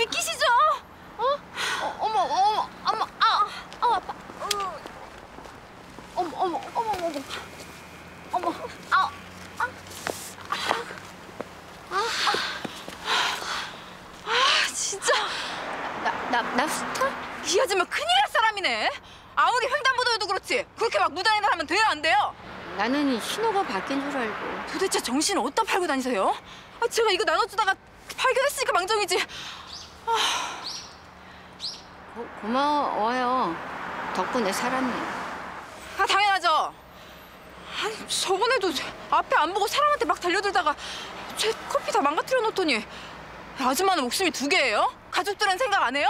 비키시죠. 어? 어 어머, 어머, 어머, 아, 아, 아파. 어. 어머, 어머, 어머, 어머, 어머, 아, 아, 아, 아, 진짜. 나, 나, 나 스타? 이 아줌마 큰일 날 사람이네. 아무리 횡단보도여도 그렇지. 그렇게 막 무단횡단 하면 돼요, 안 돼요? 나는 신호가 바뀐 줄 알고 도대체 정신을 어디다 팔고 다니세요? 아, 제가 이거 나눠주다가 발견했으니까 망정이지. 고, 고마워요. 덕분에 살았네. 아, 당연하죠. 아니, 저번에도 앞에 안 보고 사람한테 막 달려들다가 제 커피 다 망가뜨려 놓더니 아줌마는 목숨이 두 개예요? 가족들은 생각 안 해요?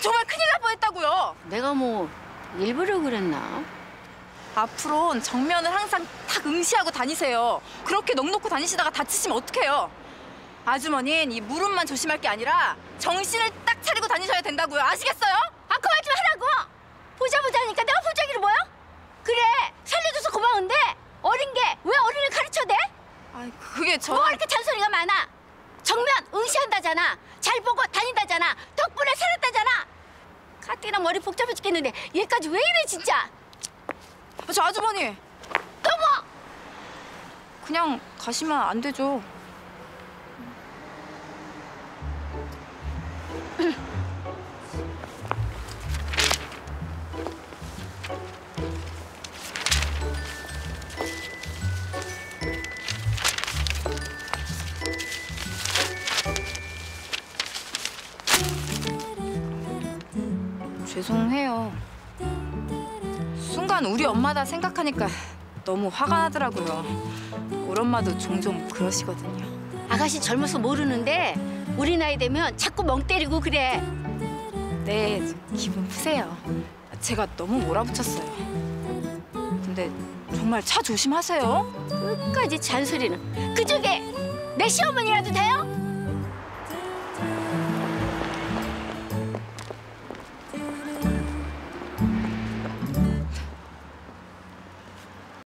정말 큰일 날 뻔했다고요. 내가 뭐 일부러 그랬나? 앞으로는 정면을 항상 딱 응시하고 다니세요. 그렇게 넋 놓고 다니시다가 다치시면 어떡해요? 아주머니는 이 무릎만 조심할 게 아니라 정신을 딱 차리고 다니셔야 된다고요. 아시겠어요? 아 그만 좀 하라고. 보자 보자니까 내가 보자기를 뭐야? 그래 살려줘서 고마운데 어린 게 왜 어린을 가르쳐대? 아, 그게 저 뭐가 이렇게 잔소리가 많아? 정면 응시한다잖아. 잘 보고 다닌다잖아. 덕분에 살았다잖아. 가뜩이나 머리 복잡해 죽겠는데 얘까지 왜 이래 진짜? 저 아주머니 또 뭐? 그냥 가시면 안 되죠. 죄송해요. 순간 우리 엄마다 생각하니까 너무 화가 나더라고요. 우리 엄마도 종종 그러시거든요. 아가씨 젊어서 모르는데 우리 나이 되면 자꾸 멍 때리고 그래. 네, 기분 푸세요. 제가 너무 몰아붙였어요. 근데 정말 차 조심하세요. 끝까지 잔소리는 그쪽에 내 시어머니라도 돼요?